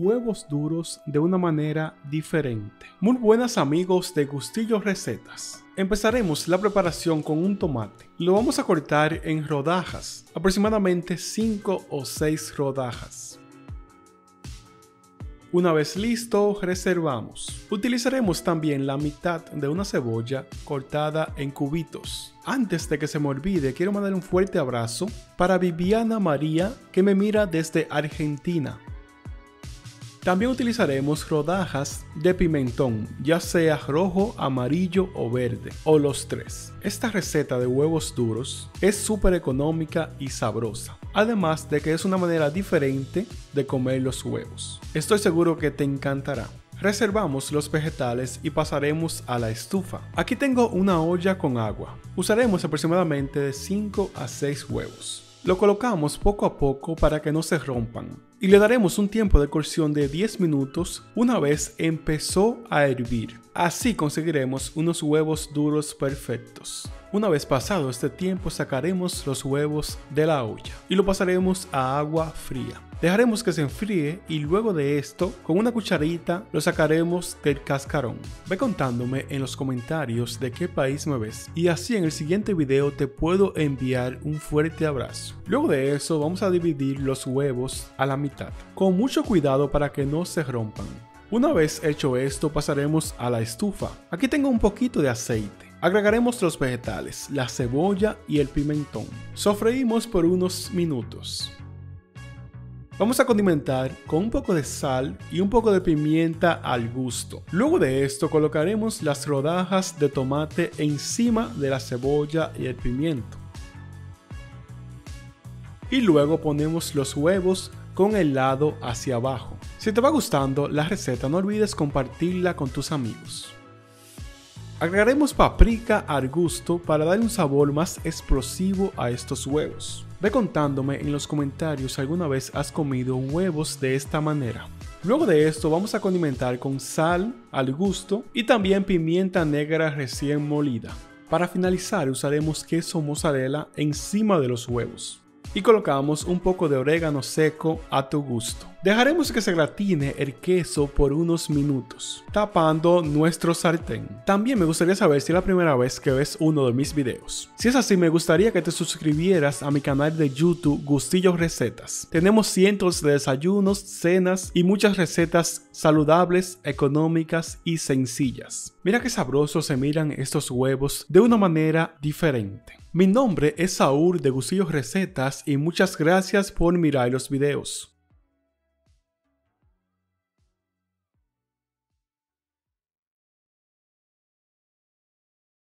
huevos duros de una manera diferente. Muy buenas amigos de Gustillo Recetas. Empezaremos la preparación con un tomate. Lo vamos a cortar en rodajas, aproximadamente 5 o 6 rodajas. Una vez listo, reservamos. Utilizaremos también la mitad de una cebolla cortada en cubitos. Antes de que se me olvide, quiero mandar un fuerte abrazo para Viviana María que me mira desde Argentina. También utilizaremos rodajas de pimentón, ya sea rojo, amarillo o verde, o los tres. Esta receta de huevos duros es súper económica y sabrosa, además de que es una manera diferente de comer los huevos. Estoy seguro que te encantará. Reservamos los vegetales y pasaremos a la estufa. Aquí tengo una olla con agua. Usaremos aproximadamente de 5 a 6 huevos. Lo colocamos poco a poco para que no se rompan y le daremos un tiempo de cocción de 10 minutos una vez empezó a hervir. Así conseguiremos unos huevos duros perfectos. Una vez pasado este tiempo sacaremos los huevos de la olla y lo pasaremos a agua fría. Dejaremos que se enfríe y luego de esto, con una cucharita, lo sacaremos del cascarón. Ve contándome en los comentarios de qué país me ves y así en el siguiente video te puedo enviar un fuerte abrazo. Luego de eso vamos a dividir los huevos a la mitad, con mucho cuidado para que no se rompan. Una vez hecho esto pasaremos a la estufa. Aquí tengo un poquito de aceite. Agregaremos los vegetales, la cebolla y el pimentón. Sofreímos por unos minutos. Vamos a condimentar con un poco de sal y un poco de pimienta al gusto. Luego de esto colocaremos las rodajas de tomate encima de la cebolla y el pimiento. Y luego ponemos los huevos con el lado hacia abajo. Si te va gustando la receta no olvides compartirla con tus amigos. Agregaremos paprika al gusto para dar un sabor más explosivo a estos huevos. Ve contándome en los comentarios si alguna vez has comido huevos de esta manera. Luego de esto vamos a condimentar con sal al gusto y también pimienta negra recién molida. Para finalizar usaremos queso mozzarella encima de los huevos y colocamos un poco de orégano seco a tu gusto. Dejaremos que se gratine el queso por unos minutos, tapando nuestro sartén. También me gustaría saber si es la primera vez que ves uno de mis videos. Si es así, me gustaría que te suscribieras a mi canal de YouTube Gustillos Recetas. Tenemos cientos de desayunos, cenas y muchas recetas saludables, económicas y sencillas. Mira qué sabrosos se miran estos huevos de una manera diferente. Mi nombre es Saúl de Gustillos Recetas y muchas gracias por mirar los videos.